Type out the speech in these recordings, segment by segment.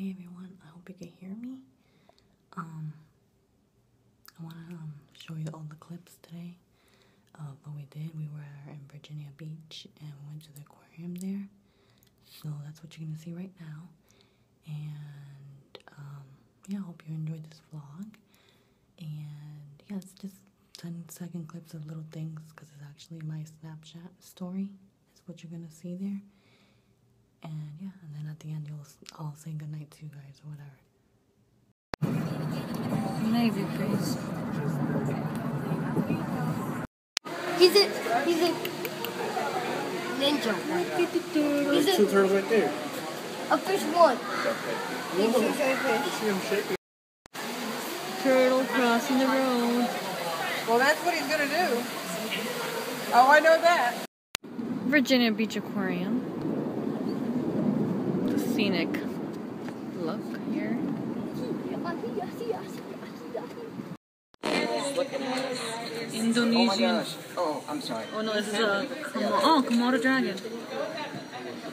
Hey everyone, I hope you can hear me. Um, I want to um, show you all the clips today of what we did. We were in Virginia Beach and went to the aquarium there. So that's what you're going to see right now. And um, yeah, I hope you enjoyed this vlog. And yeah, it's just 10 second clips of little things because it's actually my Snapchat story. Is what you're going to see there. And yeah, and then at the end you'll all say goodnight to you guys or whatever. Navy face. He's a he's a ninja. He's There's two a, turtles right there. a fish one. See him shaking. Turtle crossing the road. Well, that's what he's gonna do. Oh, I know that. Virginia Beach Aquarium. The scenic look here. Indonesian. Oh, oh, I'm sorry. Oh no, this is a Komodo. Oh, Komodo dragon.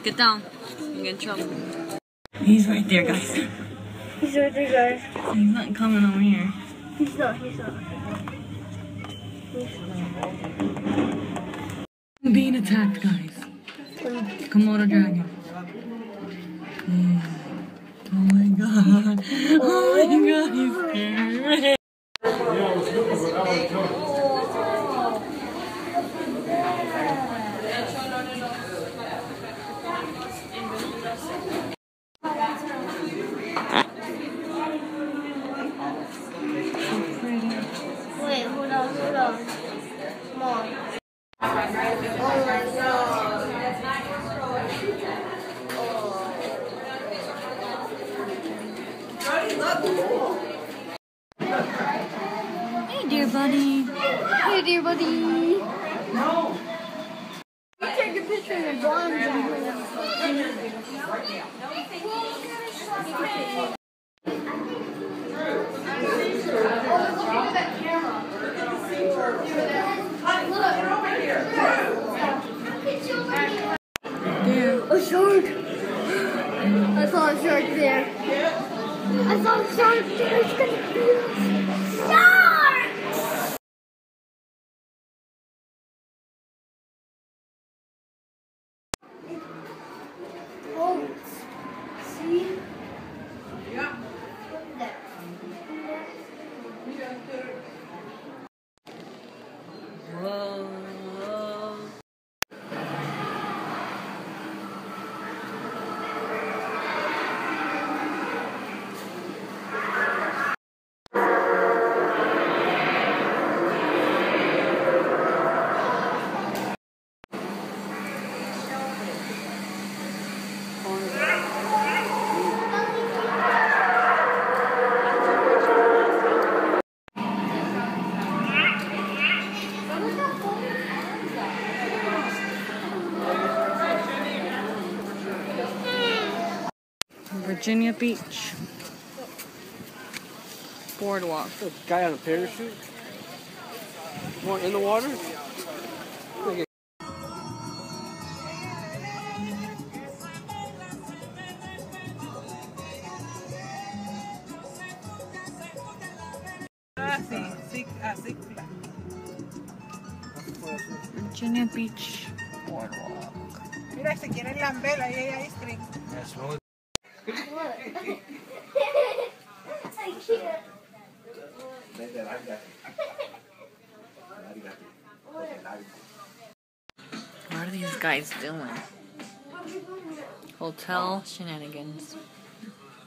Get down. You get in trouble. He's right there, guys. He's right there, guys. He's not coming over here. He's not. He's not. Being attacked, guys. Komodo dragon. Yeah. Oh my god. Oh my god, he's scared. Wait, hold on, hold on. Come on. Oh my god. Hey, dear buddy. Hey, dear buddy. No. You Take a picture of your drawings. A shark. I saw a shark. I saw a shark there. It's gonna be a Virginia Beach. Boardwalk. The guy on a parachute. Going in the water. Ah, sí, sí, así. Virginia Beach Boardwalk. Mira, si quieren lamber, ahí hay ice cream. What are these guys doing? Hotel shenanigans.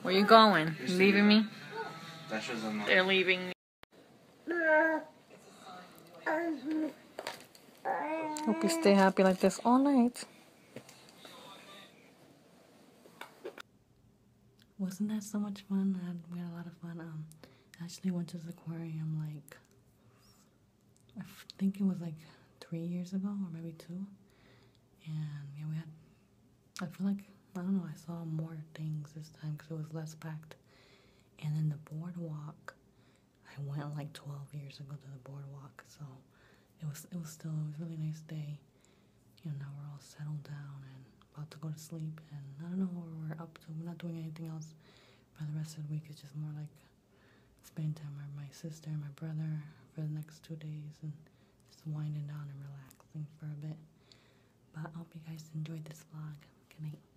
Where you going? You leaving me? They're leaving me. Hope you stay happy like this all night. Wasn't that so much fun? I had, we had a lot of fun. Um, I actually went to the aquarium like I think it was like three years ago or maybe two, and yeah, we had. I feel like I don't know. I saw more things this time because it was less packed, and then the boardwalk. I went like twelve years ago to the boardwalk, so it was it was still it was a really nice day. You know, now we're all settled down and about to go to sleep, and I don't know what we're up to. We're not doing anything else for the rest of the week, it's just more like spending time with my sister and my brother for the next two days and just winding down and relaxing for a bit. But I hope you guys enjoyed this vlog. Good night.